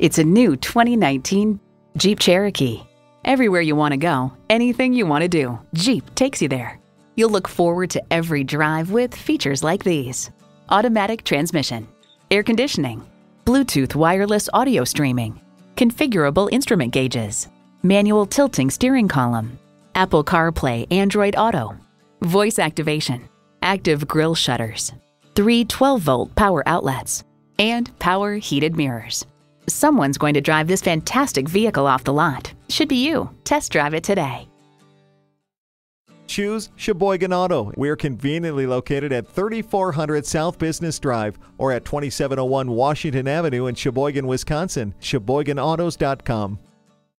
It's a new 2019 Jeep Cherokee. Everywhere you want to go, anything you want to do, Jeep takes you there. You'll look forward to every drive with features like these automatic transmission, air conditioning, Bluetooth wireless audio streaming, configurable instrument gauges, manual tilting steering column, Apple CarPlay Android Auto, voice activation, active grille shutters, three 12 volt power outlets, and power heated mirrors. Someone's going to drive this fantastic vehicle off the lot. Should be you. Test drive it today. Choose Sheboygan Auto. We're conveniently located at 3400 South Business Drive or at 2701 Washington Avenue in Sheboygan, Wisconsin. SheboyganAutos.com.